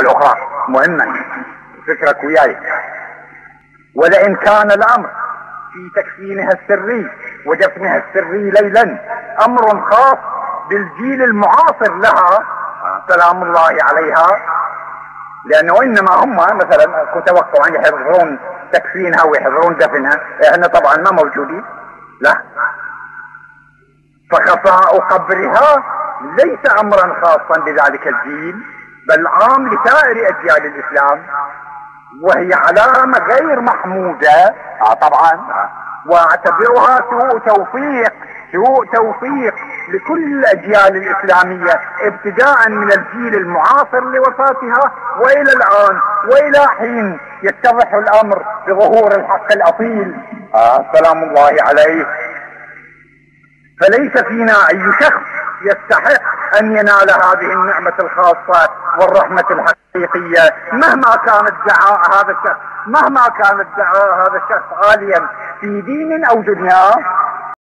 والأخرى. مهمة فكرك وياي ولئن كان الأمر في تكفينها السري ودفنها السري ليلا أمر خاص بالجيل المعاصر لها سلام الله عليها. لأنه إنما هم مثلا توقعوا أن يحضرون تكفينها ويحضرون دفنها. إحنا طبعا ما موجودين. لا. فخفاء قبرها ليس امرا خاصا بذلك الجيل. بل عام لسائر اجيال الإسلام وهي علامة غير محمودة. آه طبعا. وأعتبرها سوء توفيق سوء توفيق لكل الاجيال الإسلامية ابتداء من الجيل المعاصر لوفاتها وإلى الآن وإلى حين يتضح الأمر بظهور الحق الأصيل. آه سلام الله عليه. فليس فينا أي شخص يستحق أن ينال هذه النعمة الخاصة والرحمة الحقيقية. مهما كان ادعاء هذا الشخص مهما كان ادعاء هذا الشخص عاليا في دين أو دنيا